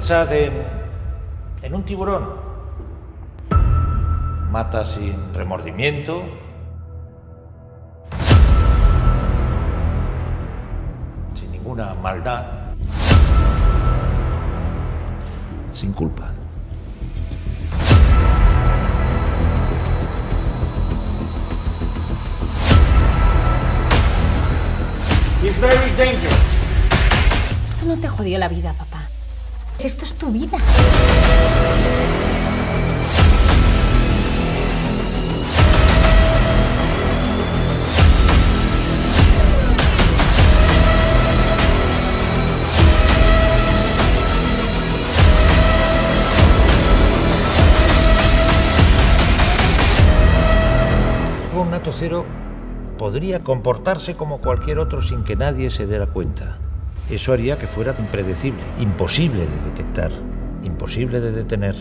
Pensad en, en un tiburón. Mata sin remordimiento. Sin ninguna maldad. Sin culpa. He's very dangerous. Esto no te jodió la vida, papá. Esto es tu vida. Un nato cero podría comportarse como cualquier otro sin que nadie se diera cuenta. Eso haría que fuera impredecible, imposible de detectar, imposible de detener.